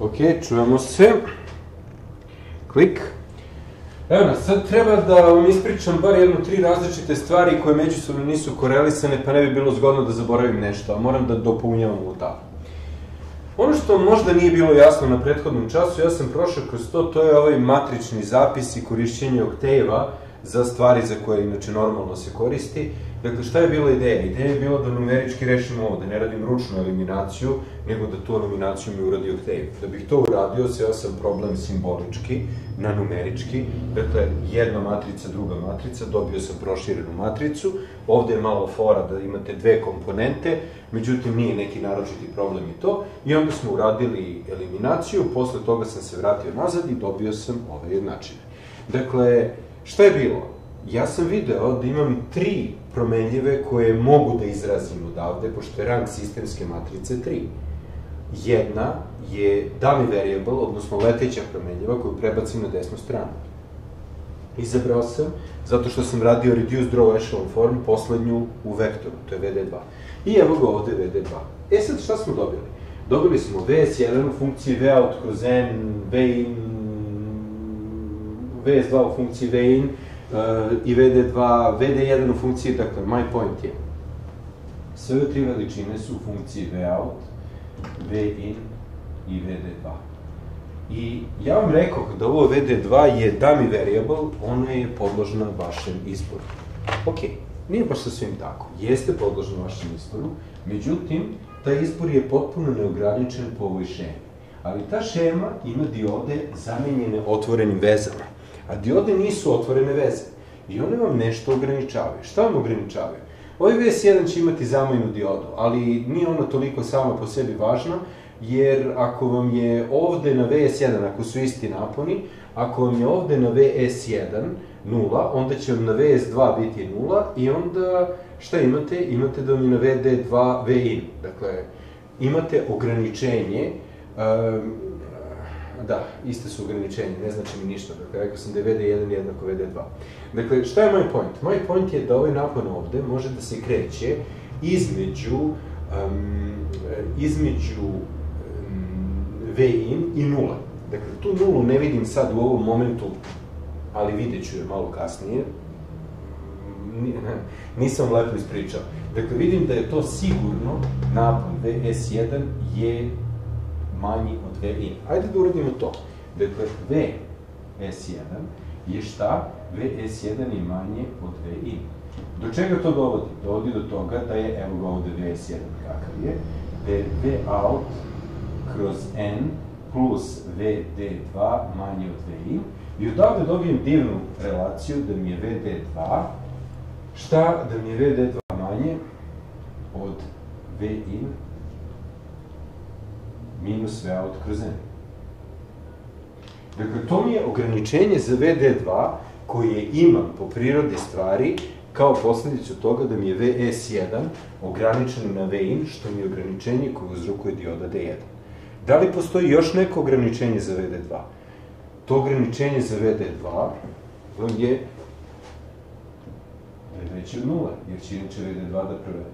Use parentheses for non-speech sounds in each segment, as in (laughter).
Ok, čujemo se. Klik. Evo nas, sad treba da vam ispričam bar jedno tri različite stvari koje međusobno nisu korelisane, pa ne bi bilo zgodno da zaboravim nešto, a moram da dopunjavam u tabu. Ono što možda nije bilo jasno na prethodnom času, ja sam prošao kroz to, to je ovaj matrični zapis i korišćenje oktejeva za stvari za koje inače normalno se koristi. Dakle, šta je bila ideja? Ideja je bila da numerički rešimo ovo, da ne radim ručnu eliminaciju, nego da tu eliminaciju mi uradi Octave. Da bih to uradio, seo sam problem simbolički na numerički, dakle, jedna matrica, druga matrica, dobio sam proširenu matricu, ovde je malo fora da imate dve komponente, međutim nije neki naročiti problem i to, i onda smo uradili eliminaciju, posle toga sam se vratio nazad i dobio sam ove jednačine. Dakle, šta je bilo? Ja sam video da imam tri promenljive koje mogu da izrazim odavde, pošto je rang sistemske matrice 3. Jedna je dummy variable, odnosno leteća promenljiva koju prebacim na desnu stranu. Izabrao sam, zato što sam radio reduce draw echelon form, poslednju u vektoru, to je VD2. I evo ga ovde VD2. E sad šta smo dobili? Dobili smo VS1 u funkciji V out kroz N, V in, VS2 u funkciji V in, i VD2, VD1 u funkciji, dakle, my point je, sve tri veličine su u funkciji Vout, Vin i VD2. I ja vam rekao da ovo VD2 je dummy variable, ona je podložna vašem izboru. Ok, nije baš sa svim tako. Jeste podložna vašem izboru, međutim, taj izbor je potpuno neograničen po ovoj šemi. Ali ta šema ima diode zamenjene otvorenim vezama a diode nisu otvorene veze. I one vam nešto ograničavaju. Šta vam ograničavaju? Ovaj VS1 će imati zamojnu diodu, ali nije ona toliko sama po sebi važna, jer ako vam je ovde na VS1, ako su isti naponi, ako vam je ovde na VS1 nula, onda će vam na VS2 biti nula i onda šta imate? Imate da vam je na VD2 Vin. Dakle, imate ograničenje um, Da, iste su ograničenje, ne znači mi ništa. Dakle, rekao sam da je VD1 jednako VD2. Dakle, šta je moj point? Moj point je da ovaj napon ovde može da se kreće između um, između um, V in i nula. Dakle, tu nulu ne vidim sad u ovom momentu, ali vidjet ću je malo kasnije. Nisam lepo ispričao. Dakle, vidim da je to sigurno napon VS1 je manji od V in. Ajde da uradimo to. Dakle, V S1 je šta? V S1 je manje od V in. Do čega to dovodi? Dovodi do toga da je, evo ga ovde V S1 kakav je, da je V out kroz N plus VD2 manje od V in. I odavde dobijem divnu relaciju da mi je VD2, šta da mi je VD2 manje od V in out kroz N. Dakle, to mi je ograničenje za VD2 koje imam po prirodi stvari kao posledicu toga da mi je VS1 ograničeno na Vin, što mi je ograničenje koje uzrokuje dioda D1. Da li postoji još neko ograničenje za VD2? To ograničenje za VD2 je veće od nula, jer će inače VD2 da provede.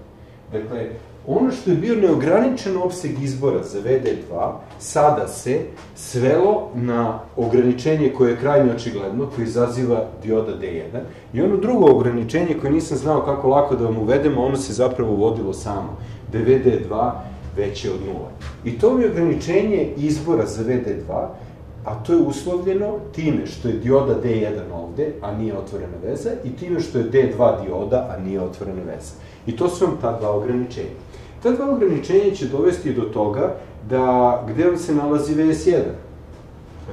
Dakle, ono što je bio neograničen opseg izbora za VD2, sada se svelo na ograničenje koje je krajnje očigledno, koje izaziva dioda D1, i ono drugo ograničenje koje nisam znao kako lako da vam uvedemo, ono se zapravo uvodilo samo, da je VD2 veće od nula. I to je ograničenje izbora za VD2, a to je uslovljeno time što je dioda D1 ovde, a nije otvorena veza, i time što je D2 dioda, a nije otvorena veza. I to su vam ta dva ograničenja. Ta dva ograničenja će dovesti do toga da gde vam se nalazi VS1?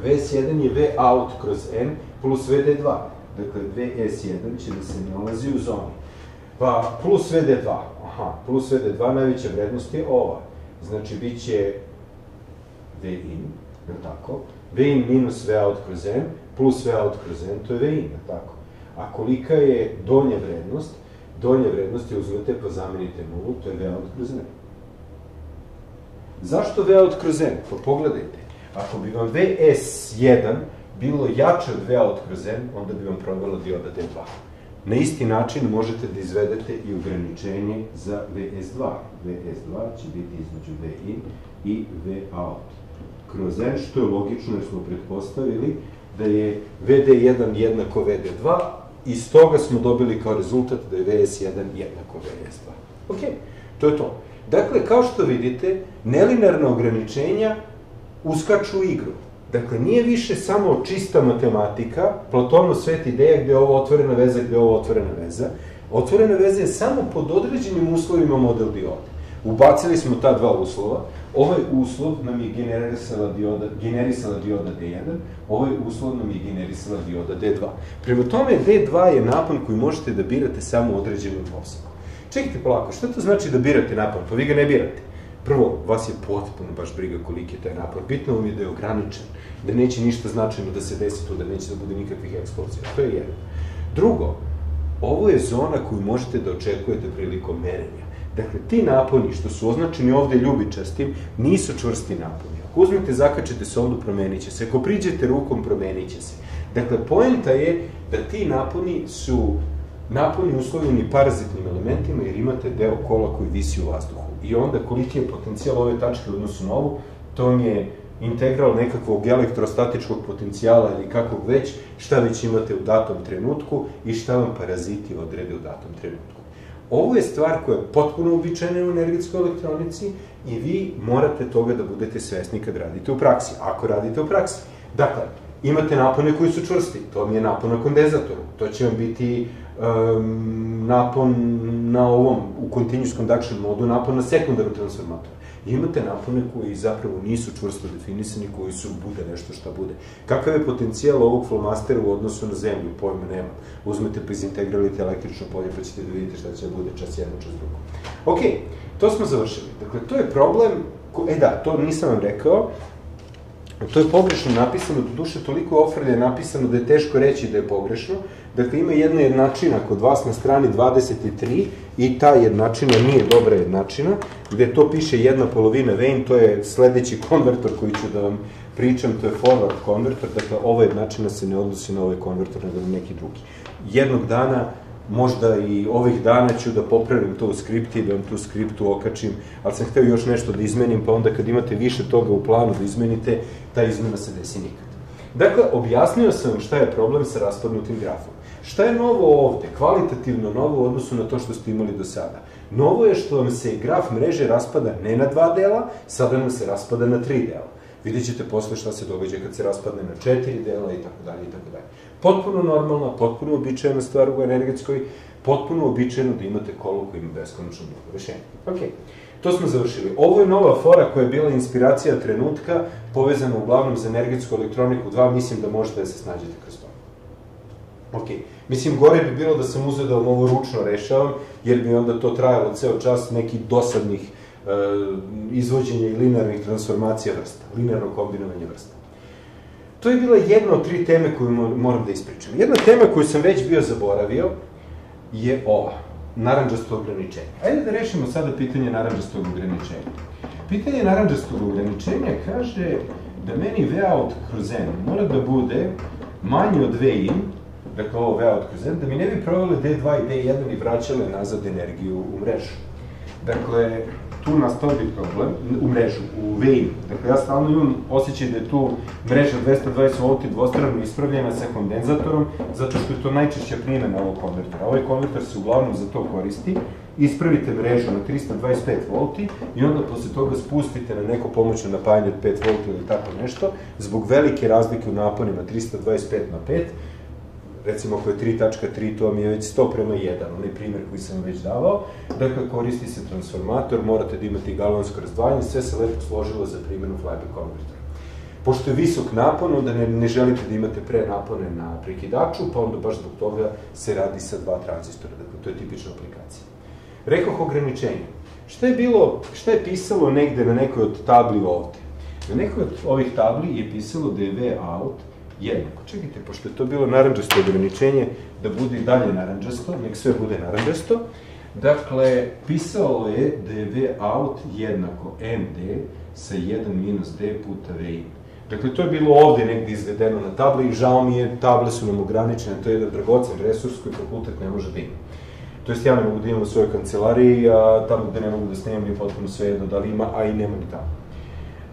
VS1 je V out kroz N plus VD2. Dakle, VS1 će da se nalazi u zoni. Pa, plus VD2. Aha, plus VD2, najveća vrednost je ova. Znači, bit će V in, je tako? V in minus V out kroz N, plus V out kroz N, to je V in, je tako? A kolika je donja vrednost? Donje vrednosti uzmete pa zamenite nulu, to je V out kroz N. Zašto V out kroz N? Pa pogledajte, ako bi vam VS1 bilo jače od V out kroz N, onda bi vam provela dioda D2. Na isti način možete da izvedete i ograničenje za VS2. VS2 će biti između V in i V out. kroz n, što je logično jer smo pretpostavili da je VD1 jednako VD2, i iz toga smo dobili kao rezultat da je VS1 jednako VS2. Ok, to je to. Dakle, kao što vidite, nelinarna ograničenja uskaču u igru. Dakle, nije više samo čista matematika, Platonov svet ideja gde je ovo otvorena veza, gde je ovo otvorena veza. Otvorena veza je samo pod određenim uslovima model diode. Ubacili smo ta dva uslova, ovaj uslov nam je generisala dioda, generisala dioda D1, ovaj uslov nam je generisala dioda D2. Prema tome, D2 je napon koji možete da birate samo određenom poslom. Čekajte polako, šta to znači da birate napon? Pa vi ga ne birate. Prvo, vas je potpuno baš briga koliki je taj napor. Bitno vam je da je ograničen, da neće ništa značajno da se desi tu, da neće da bude nikakvih eksplozija. To je jedno. Drugo, ovo je zona koju možete da očekujete prilikom merenja. Dakle, ti naponi što su označeni ovde ljubičastim, nisu čvrsti naponi. Ako uzmete, zakačete se ovde, promenit će se. Ako priđete rukom, promenit će se. Dakle, poenta je da ti naponi su naponi uslovljeni parazitnim elementima jer imate deo kola koji visi u vazduhu. I onda koliki je potencijal ove tačke u odnosu na ovu, to vam je integral nekakvog elektrostatičkog potencijala ili kakvog već, šta već imate u datom trenutku i šta vam paraziti odrede u datom trenutku. Ovo je stvar koja je potpuno uobičajena u energetskoj elektronici i vi morate toga da budete svesni kad radite u praksi, ako radite u praksi. Dakle, imate napone koji su čvrsti, to mi je napon na kondenzatoru, to će vam biti um, napon na ovom, u continuous conduction modu, napon na sekundarnom transformatoru. Imate napone koji zapravo nisu čvrsto definisani, koji su bude nešto šta bude. Kakav je potencijal ovog flomastera u odnosu na zemlju? Pojma nema. Uzmete pa izintegralite električno polje pa ćete da vidite šta će da bude čas jedno, čas drugo. Ok, to smo završili. Dakle, to je problem, e da, to nisam vam rekao, To je pogrešno napisano, do duše toliko ofrlje napisano da je teško reći da je pogrešno. Dakle, ima jedna jednačina kod vas na strani 23 i ta jednačina nije dobra jednačina, gde to piše jedna polovina vein, to je sledeći konvertor koji ću da vam pričam, to je forward konvertor, dakle, ova jednačina se ne odnosi na ovaj konvertor, nego na neki drugi. Jednog dana možda i ovih dana ću da popravim to u skripti da vam tu skriptu okačim, ali sam hteo još nešto da izmenim, pa onda kad imate više toga u planu da izmenite, ta izmena se desi nikad. Dakle, objasnio sam šta je problem sa raspadnutim grafom. Šta je novo ovde, kvalitativno novo u odnosu na to što ste imali do sada? Novo je što vam se graf mreže raspada ne na dva dela, sada nam se raspada na tri dela. Vidjet ćete posle šta se događa kad se raspadne na četiri dela i tako dalje i tako dalje. Potpuno normalna, potpuno običajena stvar u energetskoj, potpuno običajeno da imate kolo koji ima beskonačno mnogo rešenja. Ok, to smo završili. Ovo je nova fora koja je bila inspiracija trenutka, povezana uglavnom za energetsku elektroniku 2, mislim da možete da se snađete kroz to. Ok, mislim, gore bi bilo da sam uzeo da vam ovo ručno rešavam, jer bi onda to trajalo ceo čas nekih dosadnih e, izvođenja i linearnih transformacija vrsta, linearno kombinovanje vrsta. To je bila jedna od tri teme koju moram da ispričam. Jedna tema koju sam već bio zaboravio je ova, naranđasto ograničenje. Ajde da rešimo sada pitanje naranđastog ograničenja. Pitanje naranđastog ograničenja kaže da meni V out kroz N mora da bude manje od V in, dakle ovo V out kroz N, da mi ne bi provele D2 i D1 i vraćale nazad energiju u mrežu. Dakle, tu nastao bi problem u mrežu, u vein. Dakle, ja stalno imam osjećaj da je tu mreža 220 V dvostrano ispravljena sa kondenzatorom, zato što je to najčešća primjena ovog konvertora. Ovaj konvertor se uglavnom za to koristi. Ispravite mrežu na 325 V i onda posle toga spustite na neko pomoćno napajanje od 5 V ili tako nešto, zbog velike razlike u naponima 325 na 5, recimo ako je 3.3, to mi je već 100 prema 1, onaj primer koji sam već davao. Dakle, koristi se transformator, morate da imate galonsko razdvajanje, sve se lepo složilo za primjenu Flyback konvertora. Pošto je visok napon, onda ne, ne želite da imate pre napone na prekidaču, pa onda baš zbog toga se radi sa dva tranzistora, dakle, to je tipična aplikacija. Rekoh ograničenje. Šta je bilo, šta je pisalo negde na nekoj od tabli ovde? Na nekoj od ovih tabli je pisalo da je V out jednako. Čekajte, pošto je to bilo naranđasto ograničenje, da bude i dalje naranđasto, nek sve bude naranđasto. Dakle, pisalo je da je out jednako MD sa 1 minus D puta V in. Dakle, to je bilo ovde negde izvedeno na tabli i žao mi je, table su nam ograničene, to je jedan dragocen resurs koji fakultet ne može da ima. To jest, ja ne mogu da imam u svojoj kancelariji, a tamo gde ne mogu da snimam je potpuno sve jedno da li ima, a i nema ni tamo.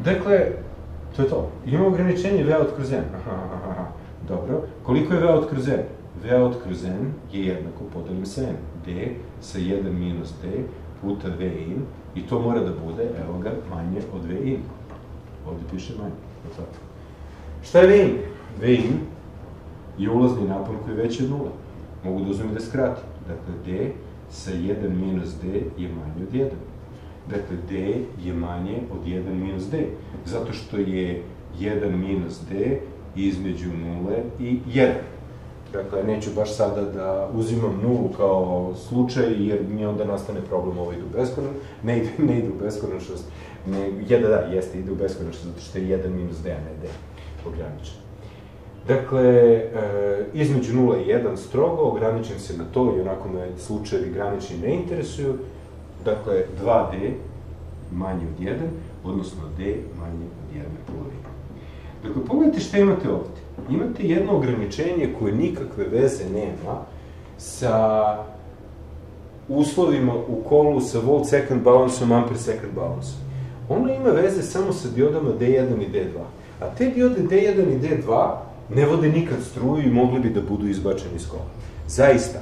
Dakle, To je to. Imamo ograničenje V out kroz N. Aha, aha, aha. Dobro. Koliko je V out kroz N? V out kroz N je jednako podelim sa N. D sa 1 minus D puta V in i to mora da bude, evo ga, manje od V in. Ovde piše manje. Tako. Šta je V in? V in je ulazni napon koji je veći od nula. Mogu da uzmem da skratim. Dakle, D sa 1 minus D je manje od 1. Dakle, D je manje od 1 minus D. Zato što je 1 minus D između 0 i 1. Dakle, neću baš sada da uzimam nulu kao slučaj, jer mi onda nastane problem ovo ide u beskonačnost, ne ide, ne ide u beskonačnost, ne, jedan, da, jeste, ide u beskonačnost, zato što je 1 minus d, a ne d, ograničen. Dakle, e, između 0 i 1 strogo, ograničen se na to i onako me slučajevi granični ne interesuju, dakle, 2d manje od 1, odnosno d manje od 1 polovine. Dakle, pogledajte šta imate ovde imate jedno ograničenje koje nikakve veze nema sa uslovima u kolu sa volt second balansom, ampere second balansom. Ono ima veze samo sa diodama D1 i D2. A te diode D1 i D2 ne vode nikad struju i mogli bi da budu izbačeni iz kola. Zaista,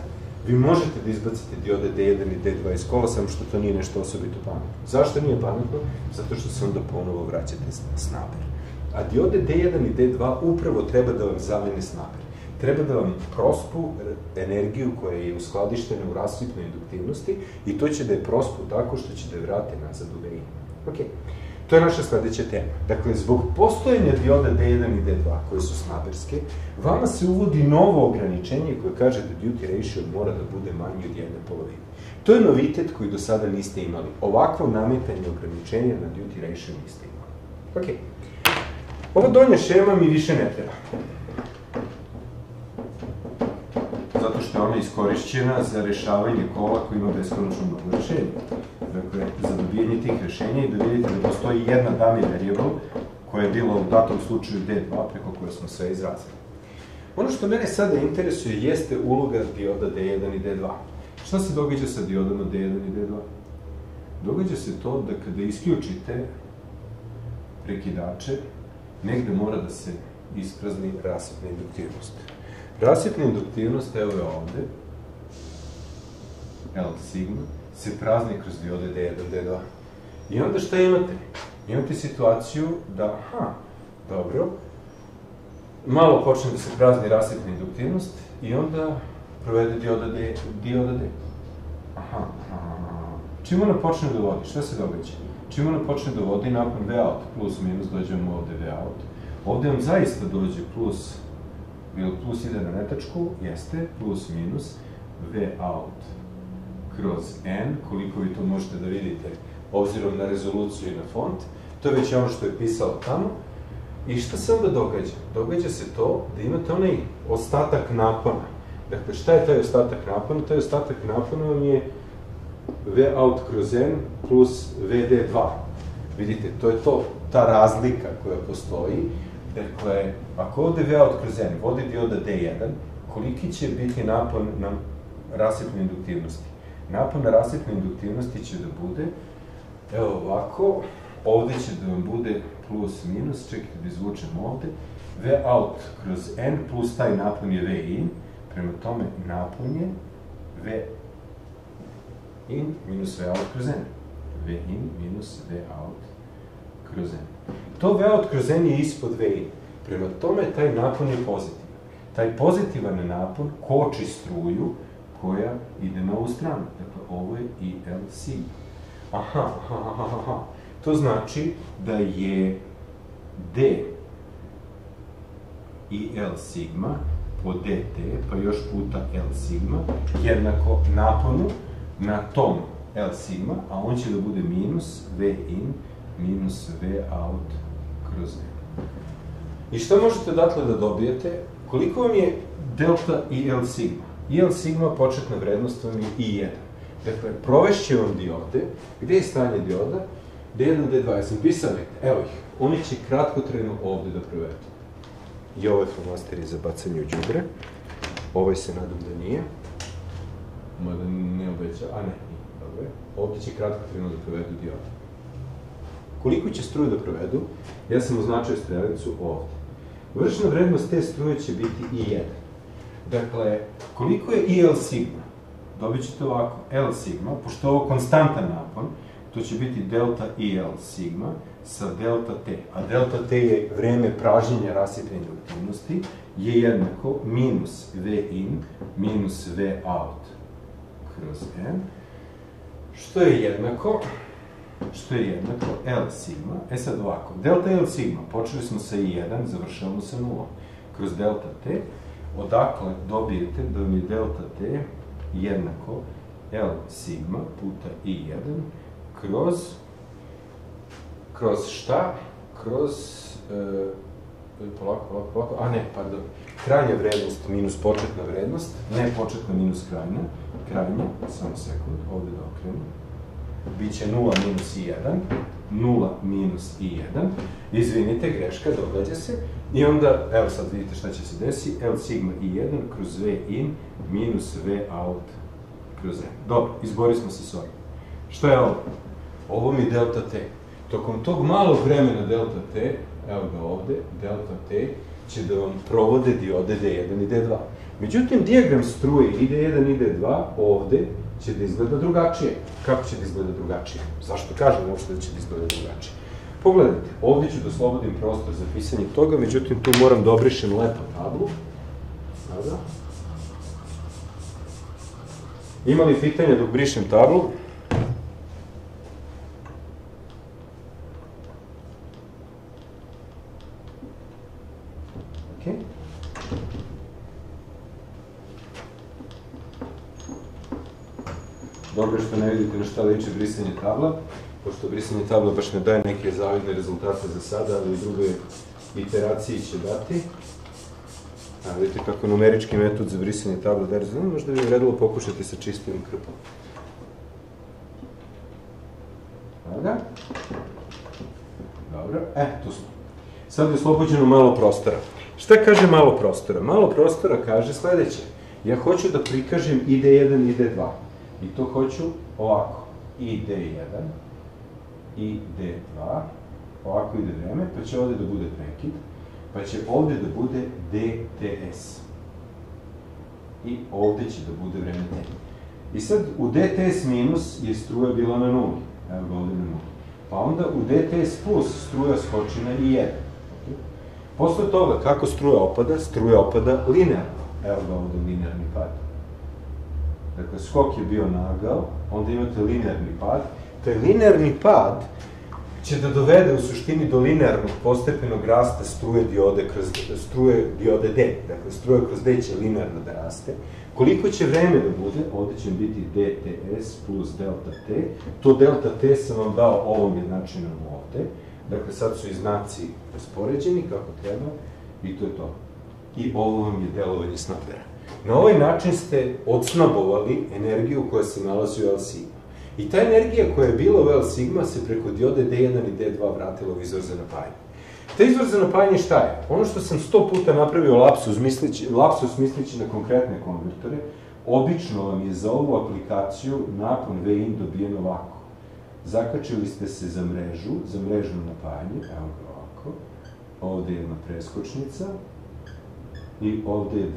vi možete da izbacite diode D1 i D2 iz kola, samo što to nije nešto osobito pametno. Zašto nije pametno? Zato što se onda ponovo vraćate s naber. A diode D1 i D2 upravo treba da vam zamene snager. Treba da vam prospu energiju koja je uskladištena u rasvitnoj induktivnosti i to će da je prospu tako što će da je vrate nazad u VI. Ok. To je naša sledeća tema. Dakle, zbog postojanja dioda D1 i D2, koje su snaberske, vama se uvodi novo ograničenje koje kaže da duty ratio mora da bude manji od jedne polovine. To je novitet koji do sada niste imali. Ovakvo nametanje ograničenja na duty ratio niste imali. Ok. Ova donja šema mi više ne treba. Zato što je ona iskorišćena za rešavanje kola koji ima beskonačno mnogo rešenja. Dakle, za dobijanje tih rešenja i da vidite da postoji jedna dummy variable koja je bila u datom slučaju D2 preko koje smo sve izrazili. Ono što mene sada interesuje jeste uloga dioda D1 i D2. Šta se događa sa diodama D1 i D2? Događa se to da kada isključite prekidače, negde mora da se isprazni rasipna induktivnost. Rasipna induktivnost, evo je ovde, L sigma, se prazni kroz diode D1, D2. I onda šta imate? Imate situaciju da, aha, dobro, malo počne da se prazni rasipna induktivnost i onda provede dioda D, dioda D. Aha, aha. Čim ona počne da vodi, šta se događa? Čim ona počne da vodi, nakon V out, plus minus, dođemo ovde V out. Ovde vam zaista dođe plus, ili plus ide na netačku, jeste, plus minus, V out kroz N, koliko vi to možete da vidite, obzirom na rezoluciju i na font. To je već ono što je pisalo tamo. I šta se onda događa? Događa se to da imate onaj ostatak napona. Dakle, šta je taj ostatak napona? Taj ostatak napona vam je V out kroz N plus VD2. Vidite, to je to, ta razlika koja postoji. Dakle, ako ovde V out kroz N vodi dioda D1, koliki će biti napon na rasipnoj induktivnosti? Napon na rasipnoj induktivnosti će da bude, evo ovako, ovde će da vam bude plus minus, čekajte da izvučem ovde, V out kroz N plus taj napon je V in, prema tome napon je V in minus V out kroz N. V in minus V out kroz N. To V out kroz N je ispod V in. Prema tome, taj napon je pozitivan. Taj pozitivan napon koči struju koja ide na ovu stranu. Dakle, ovo je IL sigma. Aha, aha, aha, aha. To znači da je D i L sigma po dt, pa još puta L sigma, jednako naponu na tom L sigma, a on će da bude minus V in minus V out kroz N. I šta možete odatle da dobijete? Koliko vam je delta i L sigma? I L sigma početna vrednost vam je I1. Dakle, provešće vam diode. Gde je stanje dioda? D1, D2, ja sam pisao nekde. Evo ih. Oni će kratkotrajno ovde da provedu. I ovo je flomaster za bacanje u džubre. Ovaj se nadam da nije mada ne obeća, a ne, dobro je. Ovde će kratko trenu da provedu diodu. koliko će struje da provedu, ja sam označio strelicu ovde. Vršna vrednost te struje će biti I1. Dakle, koliko je IL sigma? Dobit ćete ovako, L sigma, pošto ovo konstantan napon, to će biti delta IL sigma sa delta T. A delta T je vreme pražnjenja rasjetljene aktivnosti, je jednako minus V in minus V out kroz M, što je jednako što je jednako L sigma. E sad ovako, delta L sigma, počeli smo sa I1, završavamo sa 0. Kroz delta T, odakle dobijete da mi delta T jednako L sigma puta I1 kroz kroz šta? Kroz e, polako, polako, polako, a ne, pardon, krajnja vrednost minus početna vrednost, ne početna minus krajnja, krajnja, samo sekund, ovde da okrenem, biće 0 minus i 1, 0 minus i 1, izvinite, greška, događa se, i onda, evo sad vidite šta će se desi, L sigma i 1 kroz V in minus V out kroz M. Dobro, izbori smo se s ovim. Šta je ovo? Ovo mi delta T. Tokom tog malog vremena delta T, evo ga ovde, delta T, će da vam provode diode D1 i D2. Međutim, dijagram struje i D1 i D2 ovde će da izgleda drugačije. Kako će da izgleda drugačije? Zašto kažem uopšte da će da izgleda drugačije? Pogledajte, ovde ću da slobodim prostor za pisanje toga, međutim tu moram da obrišem lepo tablu. Sada. Ima li pitanja dok brišem tablu? Okay. Dobro što ne vidite na šta liči brisanje tabla, pošto brisanje tabla baš ne daje neke zavidne rezultate za sada, ali u drugoj iteraciji će dati. A vidite kako numerički metod za brisanje tabla daje rezultate, možda bi vredilo pokušati sa čistim krpom. Sada. Dobro, e, tu smo. Sad je oslobođeno malo prostora. Šta kaže malo prostora? Malo prostora kaže sledeće. Ja hoću da prikažem i D1 i D2. I to hoću ovako. I D1 i D2. Ovako ide vreme, pa će ovde da bude prekid. Pa će ovde da bude DTS. I ovde će da bude vreme T. I sad u DTS minus je struja bila na nuli. Evo ga ovde na nuli. Pa onda u DTS plus struja skoči na I1. Posle toga, kako struja opada? Struja opada linearno. Evo ga ovde linearni pad. Dakle, skok je bio nagao, onda imate linearni pad. Taj linearni pad će da dovede u suštini do linearnog postepenog rasta struje diode kroz struje diode D. Dakle, struja kroz D će linearno da raste. Koliko će vreme da bude? Ovde će biti DTS plus delta T. To delta T sam vam dao ovom jednačinom ovde. Dakle, sad su i znaci raspoređeni kako treba i to je to. I ovo vam je delovanje snabdera. Na ovaj način ste odsnabovali energiju koja se nalazi u L sigma. I ta energija koja je bila u L sigma se preko diode D1 i D2 vratila u izvor za napajanje. Ta izvor za napajanje šta je? Ono što sam sto puta napravio lapsus mislići, lapsus na konkretne konvertore, obično vam je za ovu aplikaciju napon V-in dobijen ovako. Zakačili ste se za mrežu, za mrežno napajanje, evo ga ovako. Ovde je jedna preskočnica, i ovde je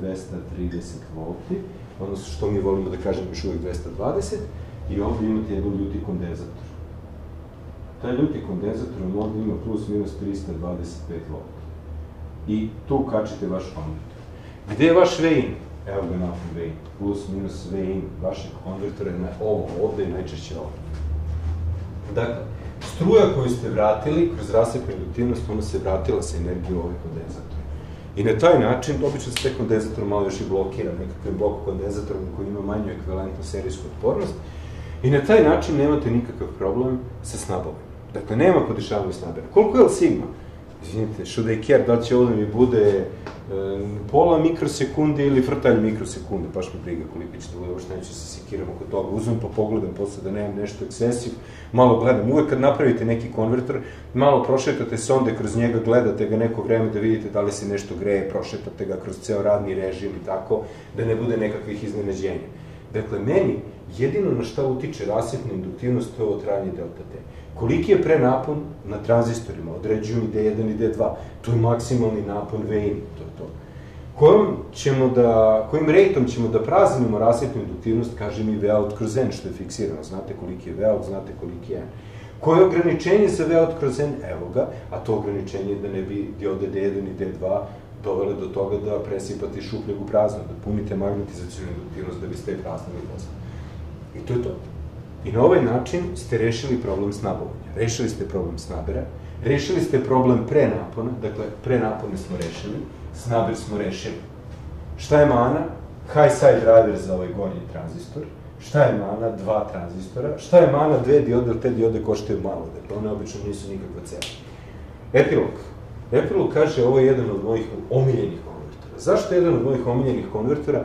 230 volti, odnosno što mi volimo da kažemo još uvijek 220, i ovde imate jedan ljuti kondenzator. Taj ljuti kondenzator vam ovde ima plus minus 325 volti. I tu kačite vaš konvertor. Gde je vaš Vin? Evo ga napon Vin. Plus minus Vin vašeg konvertora je na ovo, ovde je najčešće ovo. Dakle, struja koju ste vratili kroz rasvepnu induktivnost, ona se vratila sa energijom ovih kondenzatora. I na taj način, obično se te kondenzator malo još i blokira, nekakvim blok kondenzatorom koji ima manju ekvivalentnu serijsku otpornost, i na taj način nemate nikakav problem sa snabovanjem. Dakle, nema podešavanja snabera. Koliko je L sigma? Izvinite, should I care, da će ovde mi bude pola mikrosekunde ili frtalj mikrosekunde, baš me briga koliko će da bude, uopšte neću se sekiram oko toga, uzmem pa pogledam posle da nemam nešto eksesiv, malo gledam, uvek kad napravite neki konverter, malo prošetate sonde kroz njega, gledate ga neko vreme da vidite da li se nešto greje, prošetate ga kroz ceo radni režim i tako, da ne bude nekakvih iznenađenja. Dakle, meni jedino na šta utiče rasjetna induktivnost, to je ovo trajanje delta T. Koliki je prenapon na tranzistorima, određuju i D1 i D2, to je maksimalni napon Vin, to je to. Kojom, ćemo da, kojim rejtom ćemo da praznimo rasjetnu induktivnost, kaže mi V out kroz N, što je fiksirano, znate koliki je V out, znate koliki je N. Koje je ograničenje za V out kroz N? Evo ga, a to ograničenje je da ne bi diode D1 i D2 dovele do toga da presipate šupljeg u prazno, da punite magnetizacijnu induktivnost da biste je praznili posle. I to je to. I na ovaj način ste rešili problem snabovanja. Rešili ste problem snabera, rešili ste problem prenapona, dakle, prenapone smo rešili, snaber smo rešili. Šta je mana? High side driver za ovaj gornji tranzistor. Šta je mana? Dva tranzistora. Šta je mana? Dve diode, ali te diode koštaju malo, dakle, one obično nisu nikakva cena. Epilog. Epilog kaže, ovo je jedan od mojih omiljenih konvertora. Zašto je jedan od mojih omiljenih konvertora?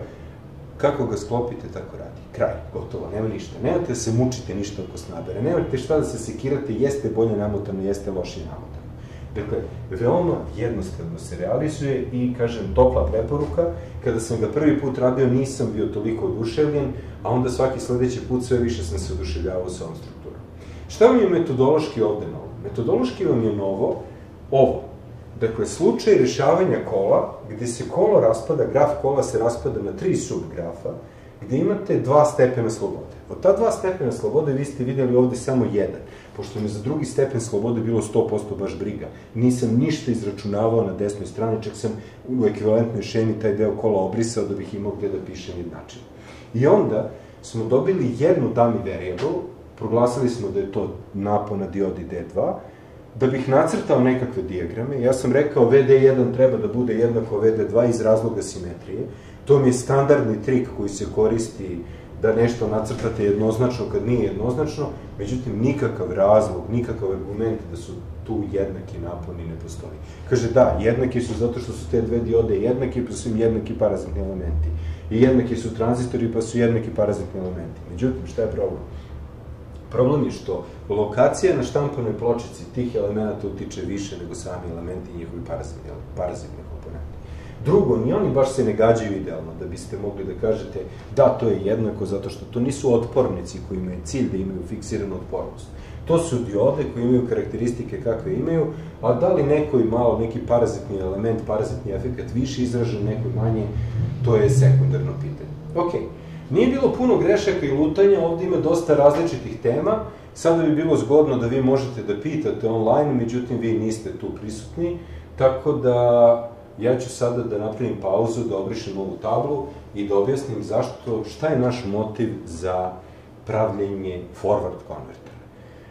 Kako ga sklopite, tako radi. Kraj, gotovo, nema ništa. Nemate da se mučite ništa oko snabere, nemate šta da se sekirate, jeste bolje namotano, jeste lošije namotano. Dakle, veoma jednostavno se realizuje i, kažem, topla preporuka. Kada sam ga prvi put radio, nisam bio toliko oduševljen, a onda svaki sledeći put sve više sam se oduševljavao sa ovom strukturom. Šta vam je metodološki ovde novo? Metodološki vam je novo ovo. Dakle, slučaj rešavanja kola, gde se kolo raspada, graf kola se raspada na tri subgrafa, gde imate dva stepena slobode. Od ta dva stepena slobode vi ste videli ovde samo jedan, pošto mi za drugi stepen slobode bilo 100% baš briga. Nisam ništa izračunavao na desnoj strani, čak sam u ekvivalentnoj šemi taj deo kola obrisao da bih imao gde da pišem jednačin. I onda smo dobili jednu dummy variable, proglasili smo da je to napona diodi D2, da bih nacrtao nekakve dijagrame, ja sam rekao VD1 treba da bude jednako VD2 iz razloga simetrije. To mi je standardni trik koji se koristi da nešto nacrtate jednoznačno kad nije jednoznačno, međutim nikakav razlog, nikakav argument da su tu jednaki naponi ne postoji. Kaže da, jednaki su zato što su te dve diode jednaki, pa su im jednaki parazitni elementi. I jednaki su tranzistori, pa su jednaki parazitni elementi. Međutim, šta je problem? Problem je što lokacija na štampanoj pločici tih elemenata utiče više nego sami elementi i njihovi parazitni, parazitni. Drugo, ni oni baš se ne gađaju idealno, da biste mogli da kažete da, to je jednako, zato što to nisu otpornici koji imaju cilj da imaju fiksiranu otpornost. To su diode koji imaju karakteristike kakve imaju, a da li neko malo neki parazitni element, parazitni efekt više izražen, neko manje, to je sekundarno pitanje. Okej. Nije bilo puno grešaka i lutanja, ovde ima dosta različitih tema. Sada bi bilo zgodno da vi možete da pitate online, međutim vi niste tu prisutni, tako da ja ću sada da napravim pauzu, da obrišem ovu tablu i da objasnim zašto, šta je naš motiv za pravljenje forward konvertora.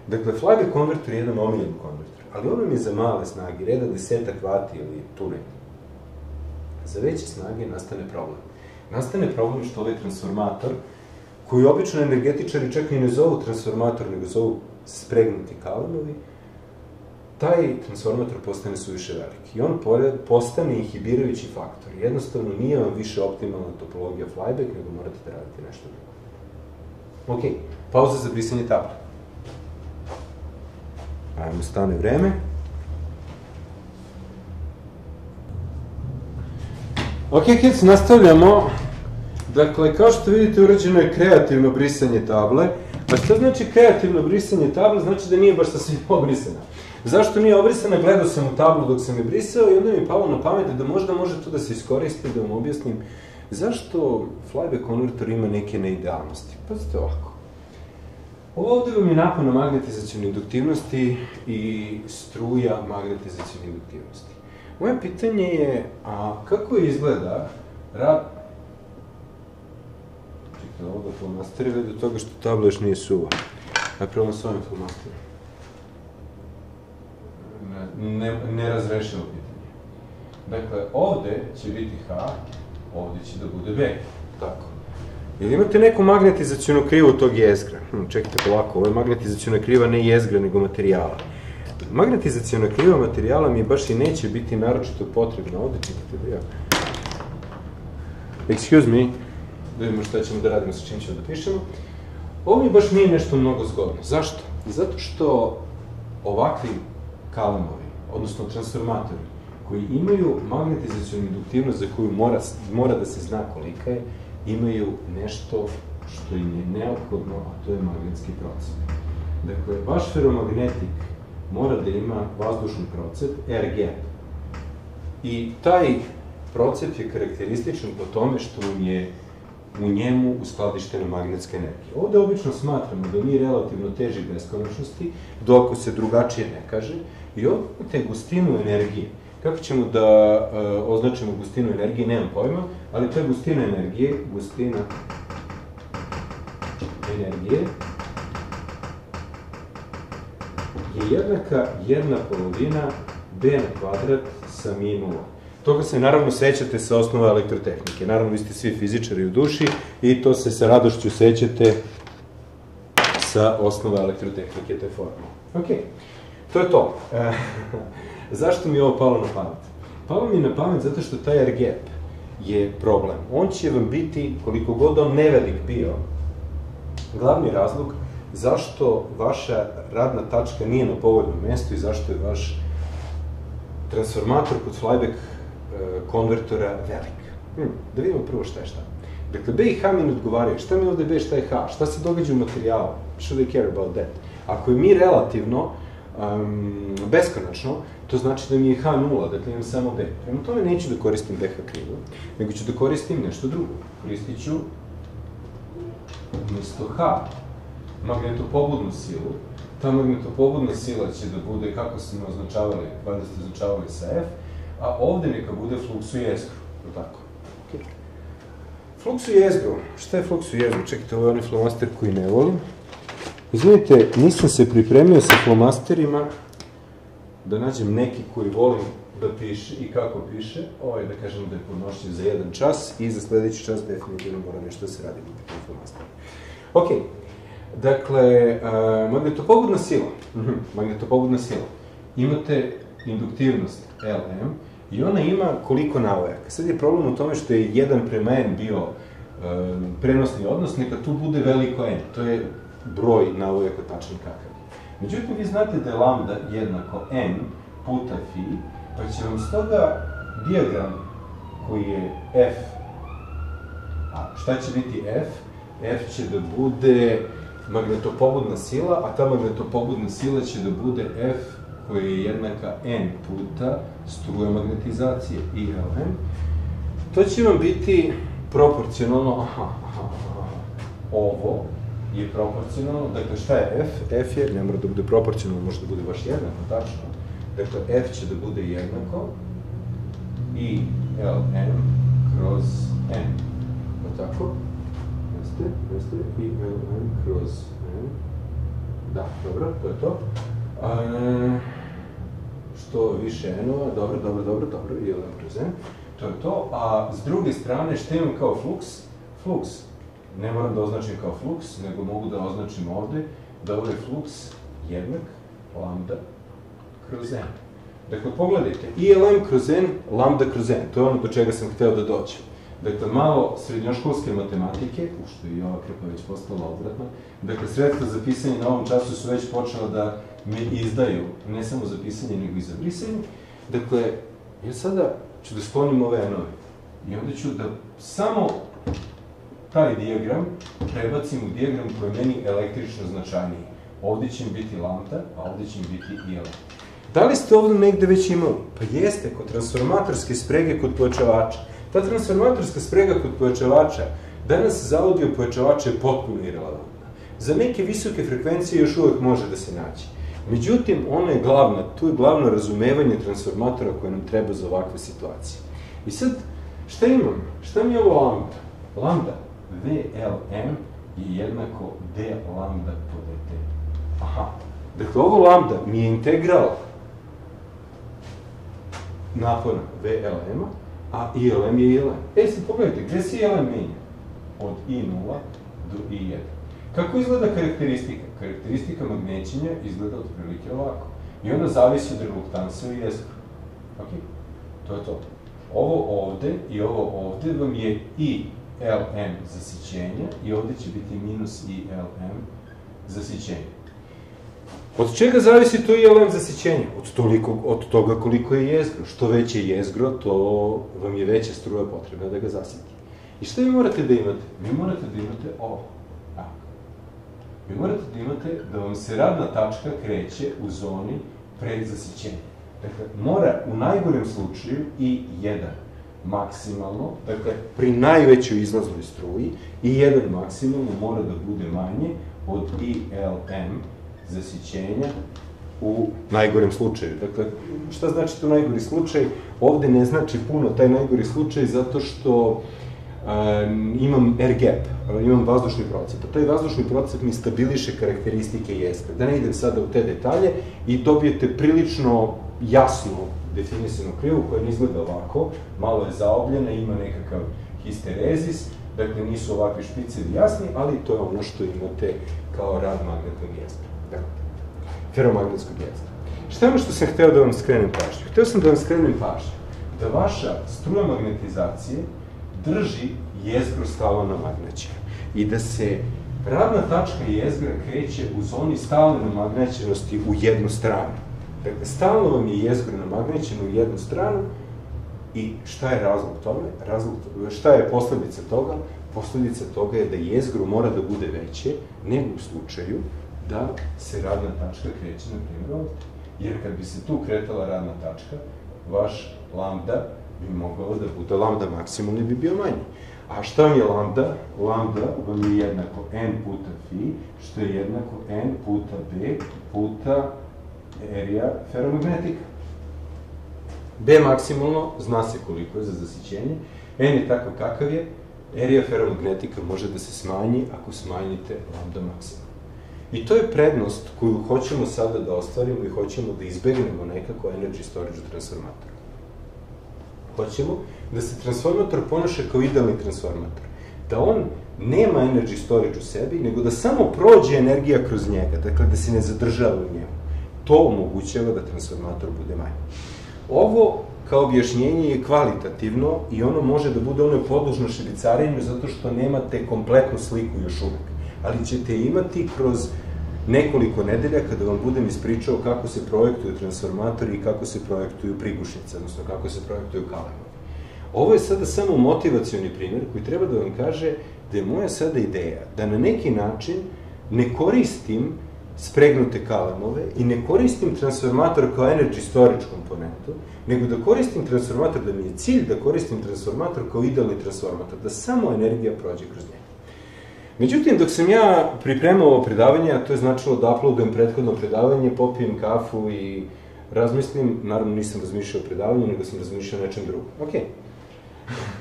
Dakle, flyback konvertor je jedan omiljen konvertor, ali on je za male snage, reda desetak vati ili tu nekako. Za veće snage nastane problem nastane problem što ovaj transformator, koji obično energetičari čak i ne zovu transformator, nego zovu spregnuti kalenovi, taj transformator postane suviše veliki. I on postane inhibirajući faktor. Jednostavno nije vam više optimalna topologija flyback, nego morate da radite nešto drugo. Ok, pauza za brisanje table. Ajmo, stane vreme. Ok, kids, nastavljamo. Dakle, kao što vidite, urađeno je kreativno brisanje table. A što znači kreativno brisanje table? Znači da nije baš sasvim (laughs) obrisana. Zašto nije obrisana? Gledao sam u tablu dok sam je brisao i onda mi je palo na pamet da možda može to da se iskoristi, da vam objasnim zašto flyback konvertor ima neke neidealnosti. Pazite ovako. Ovde vam je napon na magnetizacijone induktivnosti i struja magnetizacijone induktivnosti. Moje pitanje je, a kako izgleda rad... Čekaj, ovo da flomasteri do toga što tabla još nije suva. Napravimo s ovim flomasterom. Ne, ne, nerazrešivo pitanje. Dakle, ovde će biti H, ovde će da bude B. Tako. Ili imate neku magnetizacijonu krivu tog jezgra? Hm, čekajte polako, ovo je magnetizacijona kriva ne jezgra, nego materijala. Magnetizacijona kriva materijala mi baš i neće biti naročito potrebna. Ovde čekajte da ja... Excuse me, da vidimo šta ćemo da radimo, sa čim ćemo da pišemo. Ovo mi baš nije nešto mnogo zgodno. Zašto? Zato što ovakvi kalemovi, odnosno transformatori, koji imaju magnetizacijonu induktivnost za koju mora, mora da se zna kolika je, imaju nešto što im je neophodno, a to je magnetski procep. Dakle, vaš feromagnetik mora da ima vazdušni procep, air gap. I taj procep je karakterističan po tome što je u njemu uskladištena magnetska energija. Ovde obično smatramo da mi relativno teži beskonačnosti, dok se drugačije ne kaže, i imate gustinu energije. Kako ćemo da uh, označimo gustinu energije, nemam pojma, ali to je gustina energije, gustina energije je jednaka jedna polovina b na kvadrat sa mi nula. Toga se naravno sećate sa osnova elektrotehnike. Naravno, vi ste svi fizičari u duši i to se sa radošću sećate sa osnova elektrotehnike te formule. Ok, to je to. E, (laughs) zašto mi je ovo palo na pamet? Palo mi je na pamet zato što taj air gap je problem. On će vam biti, koliko god on nevelik bio, glavni razlog zašto vaša radna tačka nije na povoljnom mestu i zašto je vaš transformator kod flyback E, konvertora velik. Hm, da vidimo prvo šta je šta. Dakle, B i H mi ne odgovaraju. Šta mi ovde B, šta je H? Šta se događa u materijalu? Should they care about that? Ako je mi relativno um, beskonačno, to znači da mi je H nula, dakle imam samo B. Prema tome neću da koristim BH krivu, nego ću da koristim nešto drugo. Koristit ću umesto H magnetopobudnu silu. Ta magnetopobudna sila će da bude, kako smo označavali, valjda ste označavali sa F, a ovde neka bude fluksu jezgru, je tako? Okay. Fluksu jezgru, šta je fluksu jezgru? Čekajte, ovo je onaj flomaster koji ne volim. Izvinite, nisam se pripremio sa flomasterima da nađem neki koji volim da piše i kako piše, ovaj da kažem da je podnošljiv za jedan čas i za sledeći čas definitivno mora nešto da se radi na takvom flomasteru. Ok, dakle, magnetopobudna sila, mhm, -huh, magnetopobudna sila, imate induktivnost Lm i ona ima koliko navojaka. Sad je problem u tome što je 1 prema n bio prenosni odnos, neka tu bude veliko n. To je broj navojaka tačan kakav. Međutim, vi znate da je lambda jednako n puta fi, pa će vam stoga diagram koji je f, a šta će biti f? f će da bude magnetopobudna sila, a ta magnetopobudna sila će da bude f koja je jednaka n puta struja magnetizacije ILM, to će vam biti proporcionalno, aha, aha, ovo je proporcionalno, dakle šta je F? F je, ne mora da bude proporcionalno, može da bude baš jednako, tačno. Dakle, F će da bude jednako i LM kroz N. O tako? Jeste, jeste, i LM kroz N. Da, dobro, to je to. A, što više n-ova, dobro, dobro, dobro, dobro, i LM kroz n, to je to. A s druge strane, što imam kao flux? Flux. Ne moram da označim kao flux, nego mogu da označim ovde da ovaj flux jednak lambda kroz n. Dakle, pogledajte, ILM kroz n, lambda kroz n, to je ono do čega sam hteo da dođem. Dakle, malo srednjoškolske matematike, u što je i ova krpa već postala odvratna, dakle, sredstva za pisanje na ovom času su već počela da me izdaju, ne samo za pisanje, nego i za brisanje. Dakle, ja sada ću da sklonim ove n-ove. I onda ću da samo taj diagram prebacim u diagram koji je meni električno značajniji. Ovde će biti lambda, a ovde će biti IL. Da li ste ovde negde već imali? Pa jeste, kod transformatorske sprege kod pojačavača. Ta transformatorska sprega kod pojačavača danas za audio pojačavača je potpuno irrelevantna. Za neke visoke frekvencije još uvek može da se naći. Međutim, ona je glavna, tu je glavno razumevanje transformatora koje nam treba za ovakve situacije. I sad, šta imam? Šta mi je ovo lambda? Lambda, VLM je jednako D lambda po dt. Aha, dakle, ovo lambda mi je integral napona VLM-a, a ILM je ILM. E sad pogledajte, gde se ILM menja? Od I0 do I1. Kako izgleda karakteristika? Karakteristika magnećenja izgleda otprilike ovako. I onda zavisi od reluktansa i jezgra. Ok? To je to. Ovo ovde i ovo ovde vam je i LM zasićenja i ovde će biti minus i LM zasićenja. Od čega zavisi to ILM zasićenje? Od, toliko, od toga koliko je jezgro. Što veće je jezgro, to vam je veća struja potrebna da ga zasiti. I šta vi morate da imate? Vi morate da imate ovo. Tako. Vi morate da imate da vam se radna tačka kreće u zoni predzasićenja. Dakle, mora u najgorem slučaju i jedan maksimalno, dakle, pri najvećoj izlaznoj struji, i jedan maksimalno mora da bude manje od ILM zasićenja u najgorem slučaju. Dakle, šta znači to najgori slučaj? Ovde ne znači puno taj najgori slučaj zato što um, imam air gap, imam vazdušni procep. A taj vazdušni procep mi stabiliše karakteristike jezgre. Da ne idem sada u te detalje i dobijete prilično jasno definisanu krivu koja ne izgleda ovako, malo je zaobljena, ima nekakav histerezis, dakle nisu ovakvi špicevi jasni, ali to je ono što imate kao rad magnetnog jezgra. Dakle, feromagnetskog jezgra. Šta je ono što sam hteo da vam skrenem pažnju? Hteo sam da vam skrenem pažnju da vaša struja magnetizacije drži jezgro stalno namagnećeno i da se radna tačka jezgra kreće u zoni stalne namagnećenosti u jednu stranu. Dakle, stalno vam je jezgro namagnećeno u jednu stranu i šta je razlog tome? Razlog, šta je posledica toga? Posledica toga je da jezgro mora da bude veće nego u slučaju da se radna tačka kreće, na primjer, ovde. Jer kad bi se tu kretala radna tačka, vaš lambda bi mogao da bude lambda maksimalni bi bio manji. A šta vam je lambda? Lambda vam je jednako n puta phi, što je jednako n puta b puta area feromagnetika. B maksimalno, zna se koliko je za zasićenje, N je takav kakav je, area feromagnetika može da se smanji ako smanjite lambda maksimalno. I to je prednost koju hoćemo sada da ostvarimo i hoćemo da izbegnemo nekako energy storage transformatora. Hoćemo da se transformator ponaša kao idealni transformator. Da on nema energy storage u sebi, nego da samo prođe energija kroz njega, dakle da se ne zadržava u njemu. To omogućava da transformator bude manji. Ovo kao objašnjenje je kvalitativno i ono može da bude ono podložno šibicarenju zato što nemate kompletnu sliku još uvek. Ali ćete imati kroz nekoliko nedelja kada vam budem ispričao kako se projektuju transformatori i kako se projektuju prigušnice, odnosno kako se projektuju kalemovi. Ovo je sada samo motivacioni primjer koji treba da vam kaže da je moja sada ideja da na neki način ne koristim spregnute kalemove i ne koristim transformator kao energy storage komponentu, nego da koristim transformator, da mi je cilj da koristim transformator kao idealni transformator, da samo energija prođe kroz njega. Međutim, dok sam ja pripremao ovo predavanje, a to je značilo da uploadujem prethodno predavanje, popijem kafu i razmislim, naravno nisam razmišljao o predavanju, nego sam razmišljao o nečem drugom. Ok.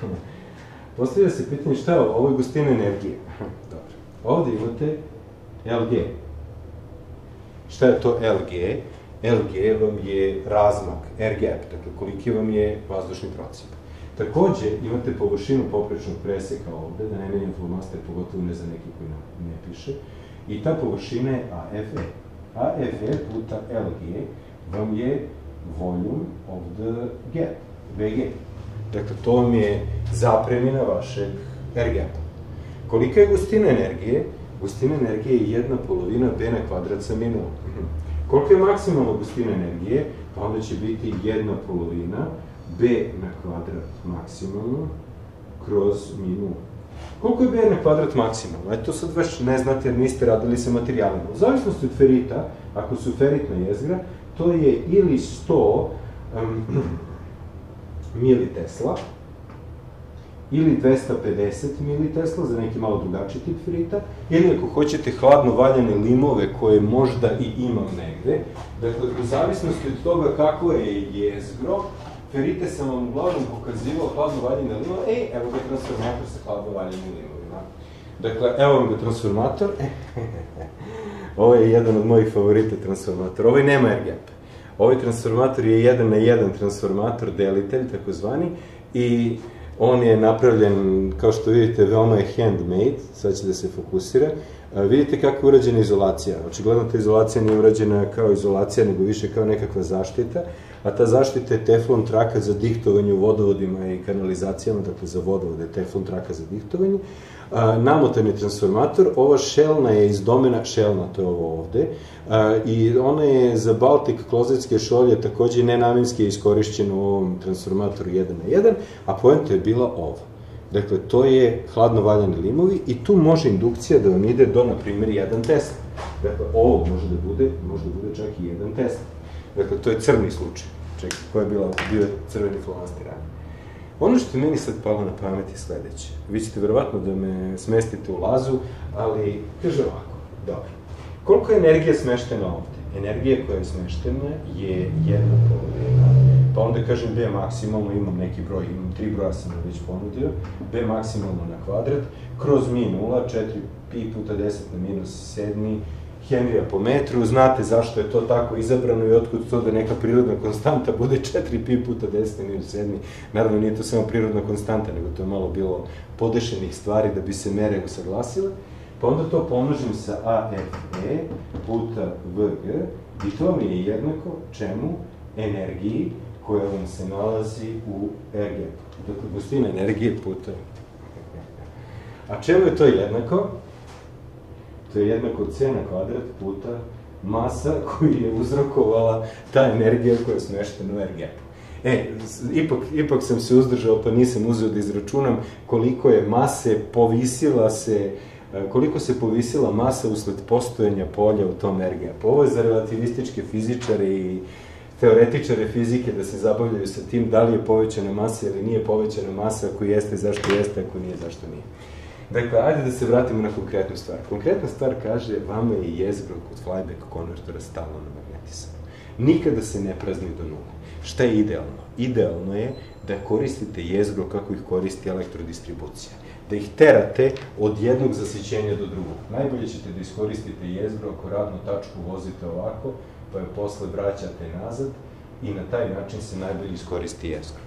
(laughs) Postavlja se pitanje šta je ovo? Ovo je gustina energije. (laughs) Dobro. Ovde imate LG. Šta je to LG? LG vam je razmak, air gap, dakle koliki vam je vazdušni procip. Takođe, imate površinu poprečnog preseka ovde, da ne menjam flomaster, pogotovo ne za neki koji ne, ne piše, i ta površina je AFE. AFE puta LG vam je volume of the gap, VG. Dakle, to vam je zapremina vašeg air gapa. Kolika je gustina energije? Gustina energije je jedna polovina B na kvadrat sa minulom. Koliko je maksimalna gustina energije? Pa onda će biti jedna polovina b na kvadrat maksimalno kroz minus. Koliko je b na kvadrat maksimalno? Eto sad već ne znate jer niste radili sa materijalima. U zavisnosti od ferita, ako su feritna jezgra, to je ili 100 um, militesla, ili 250 militesla za neki malo drugačiji tip ferita, ili ako hoćete hladno valjane limove koje možda i imam negde, dakle, u zavisnosti od toga kako je jezgro, ferite sam vam uglavnom pokazivao hladno valjene limove, ej, evo ga transformator sa hladno valjenim limovima. Dakle, evo vam ga transformator, (laughs) ovo je jedan od mojih favorita transformatora, ovaj nema air gap. Ovaj transformator je jedan na jedan transformator, delitelj, takozvani, i on je napravljen, kao što vidite, veoma je handmade, sad će da se fokusira. Vidite kako je urađena izolacija. Očigledno ta izolacija nije urađena kao izolacija, nego više kao nekakva zaštita a ta zaštita je teflon traka za dihtovanje u vodovodima i kanalizacijama, dakle za vodovode, teflon traka za dihtovanje. Namotan je transformator, ova šelna je iz domena, šelna to je ovo ovde, i ona je za Baltic klozetske šolje takođe nenamenski iskorišćena u ovom transformatoru 1 na 1, a poenta je bila ova. Dakle, to je hladno valjani limovi i tu može indukcija da vam ide do, na primjer, 1 Tesla. Dakle, ovo može da bude, može da bude čak i 1 Tesla. Dakle, to je crni slučaj. Čekaj, koja je bila, bio je crveni flomastir radi. Ono što je meni sad palo na pamet je sledeće. Vi ćete verovatno da me smestite u lazu, ali kaže ovako, dobro. Koliko je energija smeštena ovde? Energija koja je smeštena je jedna polovina, pa onda kažem B maksimalno, imam neki broj, imam tri broja sam već ponudio, B maksimalno na kvadrat, kroz mi nula, 4 pi puta 10 na minus 7, Henrija po metru, znate zašto je to tako izabrano i otkud to da neka prirodna konstanta bude 4 pi puta 10 minus 7. Naravno, nije to samo prirodna konstanta, nego to je malo bilo podešenih stvari da bi se mere usaglasile. Pa onda to pomnožim sa AFE puta VG i to mi je jednako čemu? Energiji koja vam se nalazi u RG. Dakle, gustina energije puta A čemu je to jednako? To je jednako c na kvadrat puta masa koju je uzrokovala ta energija koja je smeštena u RG. E, ipak, ipak sam se uzdržao pa nisam uzeo da izračunam koliko je mase povisila se e, koliko se povisila masa usled postojanja polja u tom RGP. Ovo je za relativističke fizičare i teoretičare fizike da se zabavljaju sa tim da li je povećana masa ili nije povećana masa, ako jeste, zašto jeste, ako nije, zašto nije. Dakle, ajde da se vratimo na konkretnu stvar. Konkretna stvar kaže, vama je jezgro kod flyback konvertora stalno na magnetisanu. Nikada se ne prazni do nule. Šta je idealno? Idealno je da koristite jezgro kako ih koristi elektrodistribucija. Da ih terate od jednog zasićenja do drugog. Najbolje ćete da iskoristite jezgro ako radnu tačku vozite ovako, pa je posle vraćate nazad i na taj način se najbolje iskoristi jezgro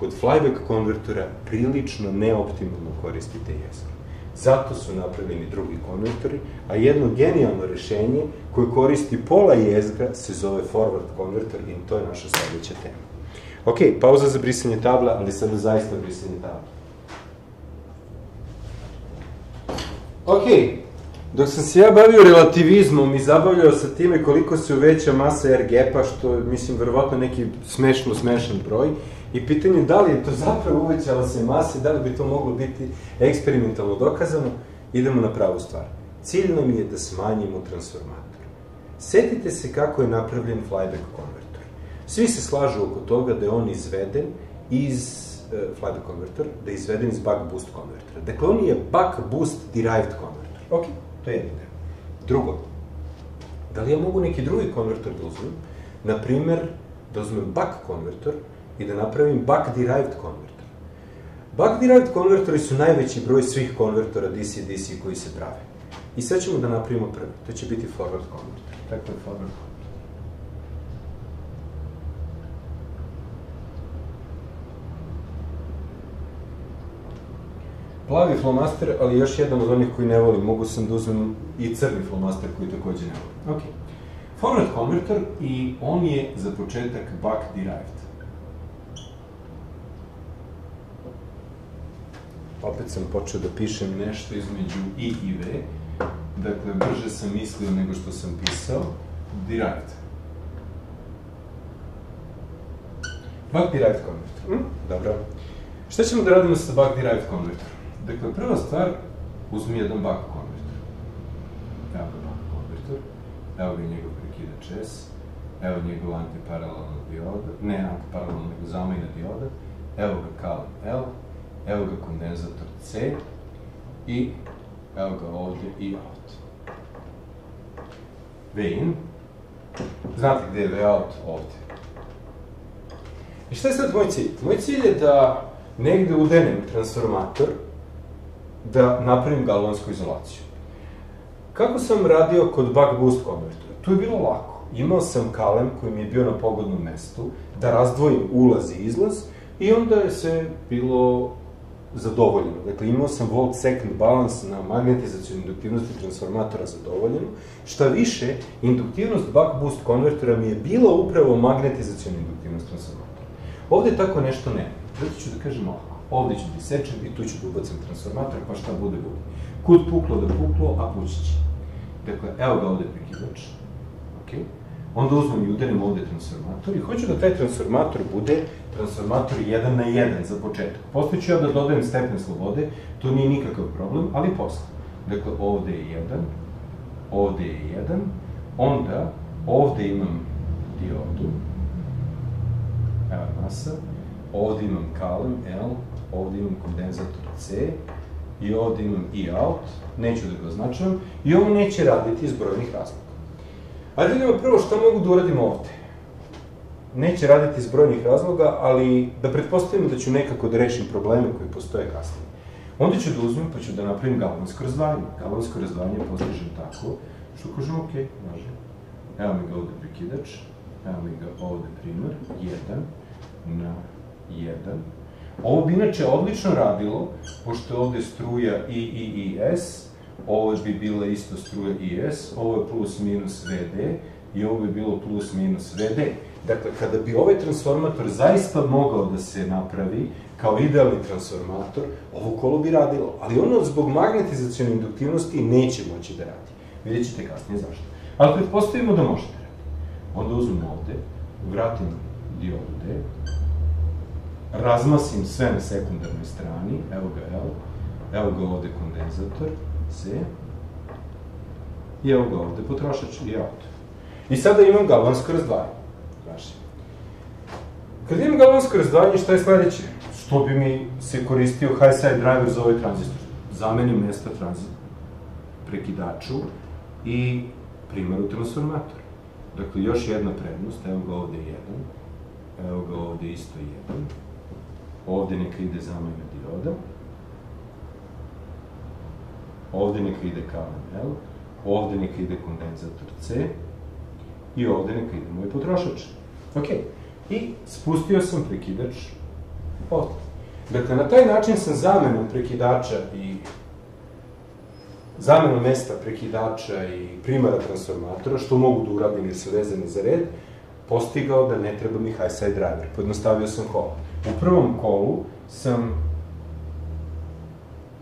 kod flyback konvertora prilično neoptimalno koristite jezgro. Zato su napravljeni drugi konvertori, a jedno genijalno rešenje koje koristi pola jezgra se zove forward konvertor i to je naša sledeća tema. Ok, pauza za brisanje tabla, ali sada zaista brisanje tabla. Ok, dok sam se ja bavio relativizmom i zabavljao sa time koliko se uveća masa RGP-a, što je, mislim, verovatno neki smešno smešan broj, I pitanje je da li je to zapravo uvećala se masa da li bi to moglo biti eksperimentalno dokazano, idemo na pravu stvar. Cilj nam je da smanjimo transformator. Setite se kako je napravljen flyback konvertor. Svi se slažu oko toga da je on izveden iz uh, flyback konvertor, da je izveden iz buck boost konvertora. Dakle, on je buck boost derived konvertor. Ok, to je jedno Drugo, da li ja mogu neki drugi konvertor da uzmem? Naprimer, da uzmem buck konvertor, i da napravim buck-derived konvertor. Buck-derived konvertori su najveći broj svih konvertora DC-DC koji se prave. I sad ćemo da napravimo prvi. To će biti forward konvertor. Tako je forward konvertor. Plavi flomaster, ali još jedan od onih koji ne volim. Mogu sam da uzmem i crni flomaster koji takođe ne volim. Ok. Forward konvertor i on je za početak buck derived. opet sam počeo da pišem nešto između i i v, dakle, brže sam mislio nego što sam pisao, derived. Back derived converter. Hm? Dobro. Šta ćemo da radimo sa back derived converter? Dakle, prva stvar, uzmi jedan back converter. Evo ga back converter, evo ga njegov prekidač S, evo njegov antiparalelna dioda, ne antiparalelna, nego zamajna dioda, evo ga kalan L, evo ga kondenzator C i evo ga ovde i out. V in, znate gde je V out? Ovde. I šta je sad moj cilj? Moj cilj je da negde udenem transformator, da napravim galvansku izolaciju. Kako sam radio kod buck boost konvertora? Tu je bilo lako. Imao sam kalem koji mi je bio na pogodnom mestu, da razdvojim ulaz i izlaz, i onda je sve bilo zadovoljeno. Dakle, imao sam volt second balance na magnetizaciju induktivnosti transformatora zadovoljeno. Šta više, induktivnost buck boost konvertora mi je bila upravo magnetizacijona induktivnost transformatora. Ovde tako nešto nema. Zato ću da kažem ovako. Ovde ću da isečem i tu ću da ubacim transformator, pa šta bude, bude. Kud puklo da puklo, a pući će. Dakle, evo ga ovde prekidač. Ok. onda uzmem i udarim ovde transformator i hoću da taj transformator bude transformator 1 na 1 za početak. Posle ću ja da dodajem stepen slobode, to nije nikakav problem, ali posle. Dakle, ovde je 1, ovde je 1, onda ovde imam diodu, evo masa, ovde imam kalem L, ovde imam kondenzator C, i ovde imam i out, neću da ga označavam, i ovo neće raditi iz brojnih razloga. Ajde vidimo prvo šta mogu da uradim ovde. Neće raditi iz brojnih razloga, ali da pretpostavimo da ću nekako da rešim probleme koji postoje kasnije. Onda ću da uzmem pa ću da napravim galvansko razdvajanje. Galvansko razdvajanje postižem tako, što kažem, ok, može. Evo mi ga ovde prekidač, evo mi ga ovde primer, 1 na 1, Ovo bi inače odlično radilo, pošto je ovde struja I, I, I, S, ovo bi bila isto struja I, S, ovo je plus minus VD i ovo bi bilo plus minus VD. Dakle, kada bi ovaj transformator zaista mogao da se napravi kao idealni transformator, ovo kolo bi radilo, ali ono zbog magnetizacijone induktivnosti neće moći da radi. Vidjet ćete kasnije zašto. Ali pretpostavimo da možete da radi. Onda uzmem ovde, vratim diodu D, razmasim sve na sekundarnoj strani, evo ga L, evo ga ovde kondenzator, C, i evo ga ovde potrošač i auto. I sada imam galvansko razdvajanje. Znaš. Kad imam galvansko razdvajanje, šta je sledeće? Što bi mi se koristio high side driver za ovaj tranzistor? Zamenim mesta tranzistor prekidaču i primaru transformatora. Dakle, još jedna prednost, evo ga ovde jedan, evo ga ovde isto jedan, ovde neka ide zamena dioda, ovde neka ide KML, ovde neka ide kondenzator C i ovde neka ide moj potrošač. Ok, i spustio sam prekidač ovde. Dakle, na taj način sam zamenom prekidača i zamenom mesta prekidača i primara transformatora, što mogu da uradim jer su vezani za red, postigao da ne treba mi high side driver. Podnostavio sam kola. U prvom kolu sam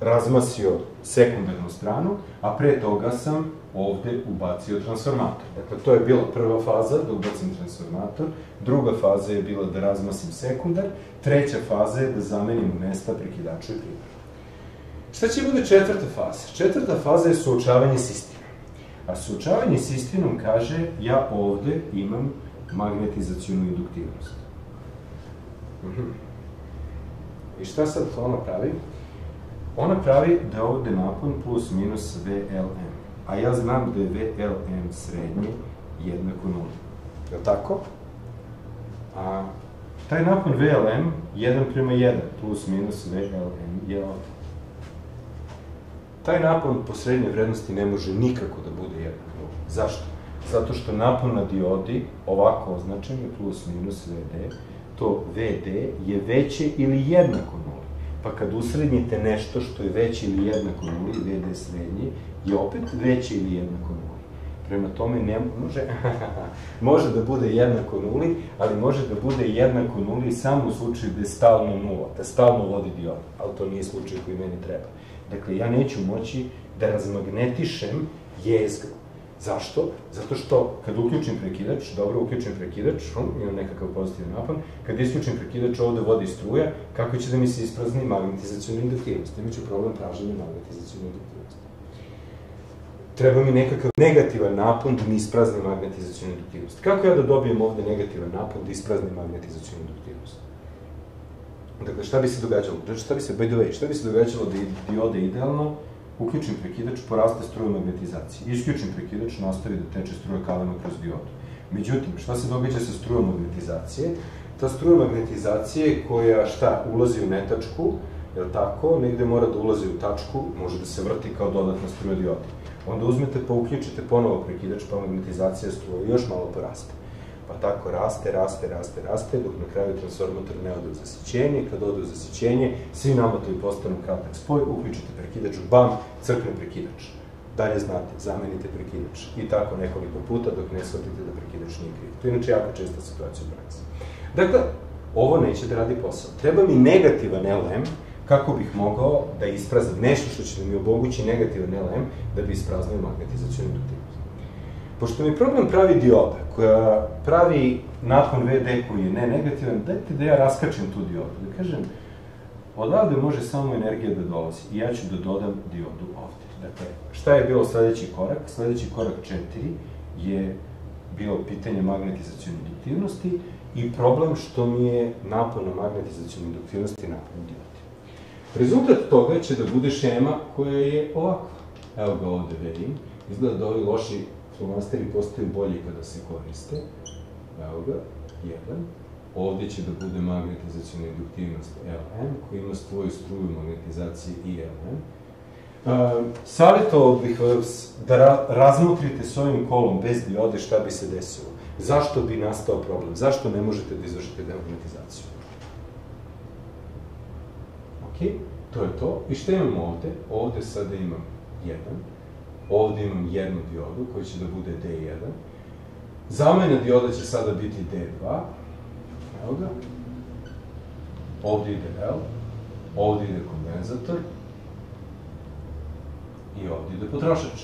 razmasio sekundarnu stranu, a pre toga sam ovde ubacio transformator. Dakle, to je bila prva faza, da ubacim transformator, druga faza je bila da razmasim sekundar, treća faza je da zamenim mesta prekidaču i primaru. Šta će bude četvrta faza? Četvrta faza je suočavanje sistema. A suočavanje sistemom kaže, ja ovde imam magnetizacijonu induktivnost. Mhm. I šta sad ona pravi? Ona pravi da ovde napon plus minus VLM. A ja znam da je VLM srednje jednako nuli. Je li tako? A taj napon VLM 1 prema 1 plus minus VLM je ovde. Taj napon po srednjoj vrednosti ne može nikako da bude jednak nuli. Zašto? Zato što napon na diodi, ovako označen je plus minus VD, to VD je veće ili jednako nuli. Pa kad usrednjite nešto što je veće ili jednako nuli, VD srednje, je opet veće ili jednako nuli. Prema tome ne može, (laughs) može da bude jednako nuli, ali može da bude jednako nuli samo u slučaju da je stalno nula, da stalno vodi diod, ali to nije slučaj koji meni treba. Dakle, ja neću moći da razmagnetišem jezgru Zašto? Zato što kad uključim prekidač, dobro uključim prekidač, imam nekakav pozitivan napon, kad isključim prekidač ovde vodi struja, kako će da mi se isprazni magnetizacijona induktivnost? Imaću problem praženja magnetizacijona induktivnosti. Treba mi nekakav negativan napon da mi isprazni magnetizacijonu induktivnost. Kako ja da dobijem ovde negativan napon da isprazni magnetizacijonu induktivnost? Dakle, šta bi se događalo? Šta bi se, by the way, šta bi se događalo da diode idealno, uključim prekidač, poraste struja magnetizacije. Isključim prekidač, nastavi da teče struja kalema kroz diodu. Međutim, šta se događa sa strujom magnetizacije? Ta struja magnetizacije koja šta, ulazi u netačku, je li tako, negde mora da ulazi u tačku, može da se vrti kao dodatna struja diodi. Onda uzmete pa uključite ponovo prekidač, pa magnetizacija struje još malo poraste. Pa tako raste, raste, raste, raste, dok na kraju transformator ne ode u zasićenje. Kad ode u zasićenje, svi namotovi postanu kratak spoj, uključite prekidač, bam, crkne prekidač. Dalje znate, zamenite prekidač. I tako nekoliko puta dok ne shvatite da prekidač nije kriv. To je inače jako česta situacija u praksi. Dakle, ovo neće da radi posao. Treba mi negativan LM kako bih mogao da ispraznim nešto što će da mi obogući negativan LM da bi ispraznio magnetizacijonu induktivnost. Pošto mi problem pravi dioda, koja pravi napon VD koji je ne negativan, dajte da ja raskačem tu diodu, da kažem, odavde može samo energija da dolazi i ja ću da dodam diodu ovde. Dakle, šta je bilo sledeći korak? Sledeći korak 4 je bilo pitanje magnetizacijone induktivnosti i problem što mi je napon na magnetizacijone induktivnosti napon diodi. Rezultat toga će da bude šema koja je ovakva. Evo ga ovde vidim. Izgleda da ovi loši flomasteri postaju bolji kada se koriste. Evo ga, jedan. Ovde će da bude magnetizacijona induktivnost Ln, koja ima svoju struju magnetizacije i Ln. Uh, savjetovao bih vas da ra razmotrite s ovim kolom bez diode šta bi se desilo. Zašto bi nastao problem? Zašto ne možete da izvršite demagnetizaciju? Ok, to je to. I šta imamo ovde? Ovde sada imam jedan. Ovde imam jednu diodu koja će da bude D1. Zamena dioda će sada biti D2. Evo ga. Ovde ide L. Ovde ide kondenzator i ovdje ide potrošač.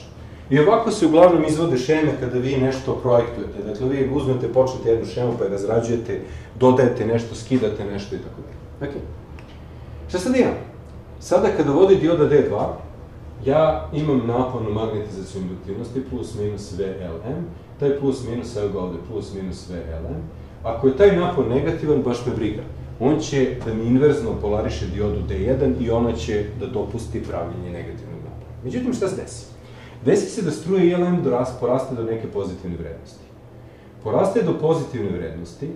I ovako se uglavnom izvode šeme kada vi nešto projektujete. Dakle, vi uzmete, počnete jednu šemu, pa je razrađujete, dodajete nešto, skidate nešto i tako dalje. Ok. Šta sad imam? Sada kada vodi dioda D2, ja imam napon magnetizaciju induktivnosti plus minus VLM, taj plus minus, evo ga ovde, plus minus VLM. Ako je taj napon negativan, baš me briga. On će da mi inverzno polariše diodu D1 i ona će da dopusti pravljenje negativnog Međutim, šta se desi? Desi se da struja ILM poraste do neke pozitivne vrednosti. Poraste do pozitivne vrednosti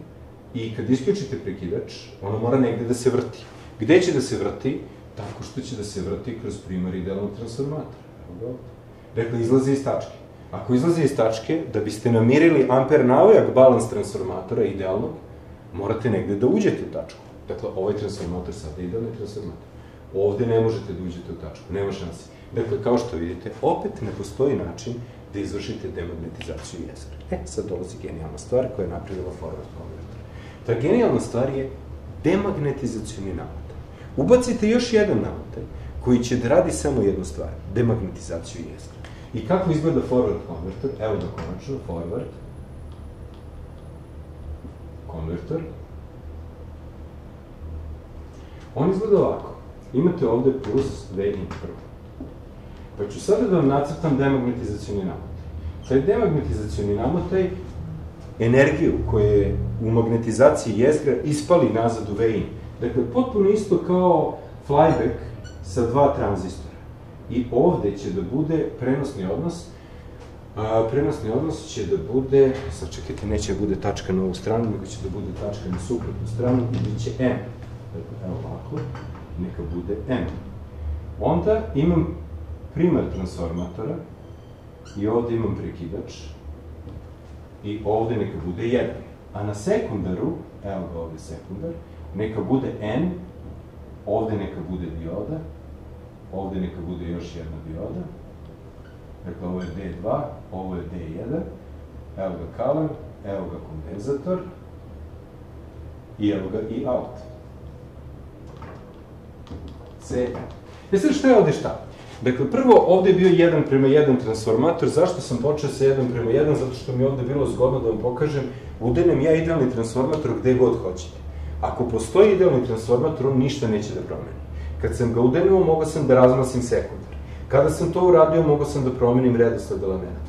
i kad isključite prekidač, ono mora negde da se vrti. Gde će da se vrti? Tako što će da se vrti kroz primar idealnog transformatora. Evo ga ovde. Dakle, izlazi iz tačke. Ako izlazi iz tačke, da biste namirili amper navojak balans transformatora idealnog, morate negde da uđete u tačku. Dakle, ovaj transformator sada je idealni transformator. Ovde ne možete da uđete u tačku, nema šanse. Dakle, kao što vidite, opet ne postoji način da izvršite demagnetizaciju jezera. E, sad dolazi genijalna stvar koja je napravila forward converter. Ta genijalna stvar je demagnetizacijni namotaj. Ubacite još jedan namotaj koji će da radi samo jednu stvar, demagnetizaciju jezera. I kako izgleda forward converter? Evo da konačno, forward konverter. On izgleda ovako. Imate ovde plus V in prvo. Pa ću sada da vam nacrtam demagnetizacijoni namotaj. Taj demagnetizacijoni namotaj energiju koja je u magnetizaciji jezgra ispali nazad u vein. Dakle, potpuno isto kao flyback sa dva tranzistora. I ovde će da bude prenosni odnos, a, prenosni odnos će da bude, sad čekajte, neće da bude tačka na ovu stranu, nego će da bude tačka na suprotnu stranu i bit će M. Dakle, evo ovako, neka bude M. Onda imam primar transformatora i ovde imam prekidač i ovde neka bude 1. A na sekundaru, evo ga ovde sekundar, neka bude N, ovde neka bude dioda, ovde neka bude još jedna dioda, dakle ovo je D2, ovo je D1, evo ga kalan, evo ga kondenzator i evo ga i out. C. E sad je ovde šta? Dakle, prvo, ovde je bio 1 prema 1 transformator. Zašto sam počeo sa 1 prema 1? Zato što mi je ovde bilo zgodno da vam pokažem, udenem ja idealni transformator gde god hoćete. Ako postoji idealni transformator, on ništa neće da promeni. Kad sam ga udenuo, mogao sam da razmasim sekundar. Kada sam to uradio, mogao sam da promenim redosled elementa.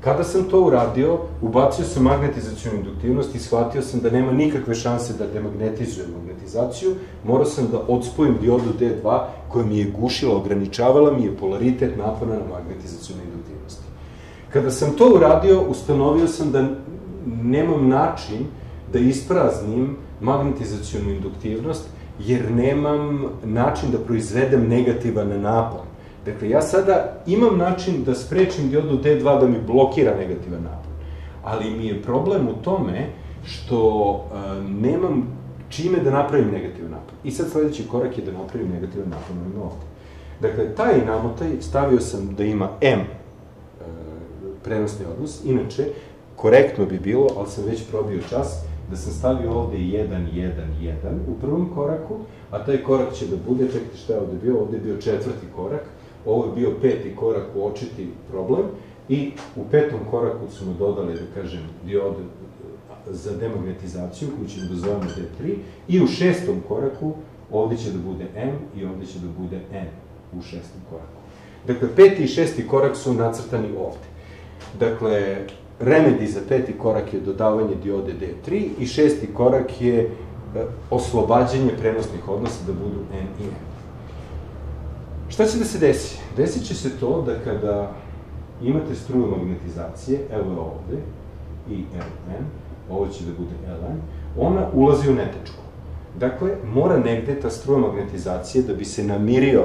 Kada sam to uradio, ubacio sam magnetizacijonu induktivnost i shvatio sam da nema nikakve šanse da demagnetizujem magnetizaciju, morao sam da odspojim diodu D2 koja mi je gušila, ograničavala mi je polaritet napona na magnetizacijonu induktivnosti. Kada sam to uradio, ustanovio sam da nemam način da ispraznim magnetizacijonu induktivnost, jer nemam način da proizvedem negativan napon. Dakle, ja sada imam način da sprečim diodu D2 da mi blokira negativan napon. Ali mi je problem u tome što uh, nemam čime da napravim negativan napon. I sad sledeći korak je da napravim negativan napon ovim ovde. Dakle, taj namotaj stavio sam da ima M uh, prenosni odnos. Inače, korektno bi bilo, ali sam već probio čas, da sam stavio ovde 1, 1, 1 u prvom koraku, a taj korak će da bude, čekajte šta je ovde bio, ovde je bio četvrti korak, ovo je bio peti korak u očiti problem, I u petom koraku smo dodali, da kažem, diode za demagnetizaciju, koju ćemo da zovemo D3, i u šestom koraku ovde će da bude M i ovde će da bude N u šestom koraku. Dakle, peti i šesti korak su nacrtani ovde. Dakle, remedi za peti korak je dodavanje diode D3 i šesti korak je e, oslobađanje prenosnih odnosa da budu N i M. Šta će da se desi? Desit će se to da kada imate struju magnetizacije, evo je ovde, i Ln, ovo će da bude Ln, ona ulazi u netečku. Dakle, mora negde ta struja magnetizacije da bi se namirio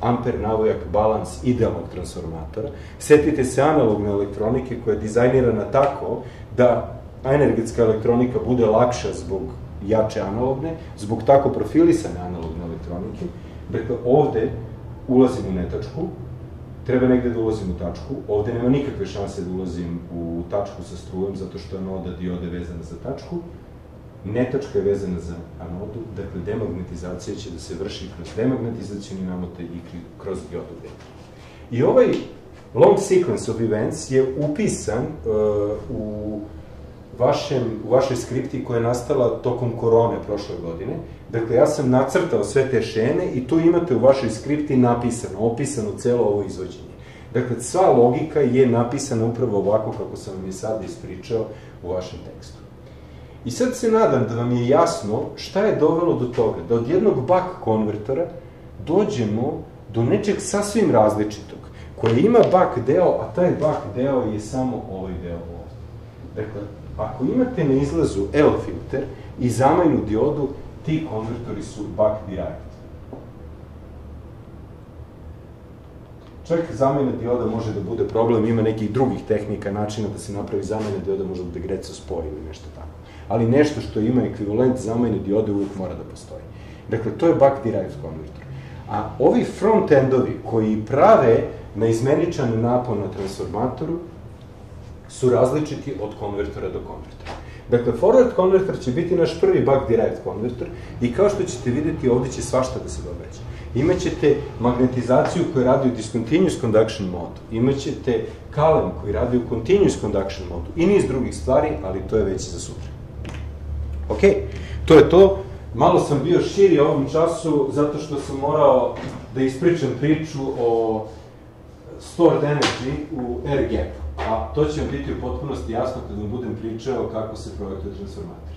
amper navojak balans idealnog transformatora. Setite se analogne elektronike koja je dizajnirana tako da energetska elektronika bude lakša zbog jače analogne, zbog tako profilisane analogne elektronike. Dakle, ovde ulazim u netačku, treba negde da ulazim u tačku, ovde nema nikakve šanse da ulazim u tačku sa strujom, zato što je noda diode vezana za tačku, netačka je vezana za anodu, dakle demagnetizacija će da se vrši kroz demagnetizacijoni namote i kroz diodu. I ovaj long sequence of events je upisan uh, u vašem, u vašoj skripti koja je nastala tokom korone prošle godine. Dakle, ja sam nacrtao sve te šeme i tu imate u vašoj skripti napisano, opisano celo ovo izvođenje. Dakle, sva logika je napisana upravo ovako kako sam vam je sad ispričao u vašem tekstu. I sad se nadam da vam je jasno šta je dovelo do toga, da od jednog buck konvertora dođemo do nečeg sasvim različitog, koje ima buck deo, a taj buck deo je samo ovaj deo ovde. Dakle, ako imate na izlazu L filter i zamajnu diodu, ti konvertori su buck derived. Čak zamena dioda može da bude problem, ima nekih drugih tehnika, načina da se napravi zamena dioda, može da bude greco spoj ili nešto tako ali nešto što ima ekvivalent zamajne diode uvijek mora da postoji. Dakle, to je buck derived konverter. A ovi front-endovi koji prave na izmeničan napon na transformatoru su različiti od konvertora do konvertora. Dakle, forward konverter će biti naš prvi buck derived konverter i kao što ćete videti, ovde će svašta da se događa. Imaćete magnetizaciju koja radi u discontinuous conduction modu, imaćete kalem koji radi u continuous conduction modu i niz drugih stvari, ali to je već za sutra. Ok, to je to. Malo sam bio širi ovom času zato što sam morao da ispričam priču o stored energy u air gap. A to će vam biti u potpunosti jasno kad vam budem pričao kako se projektuje transformator.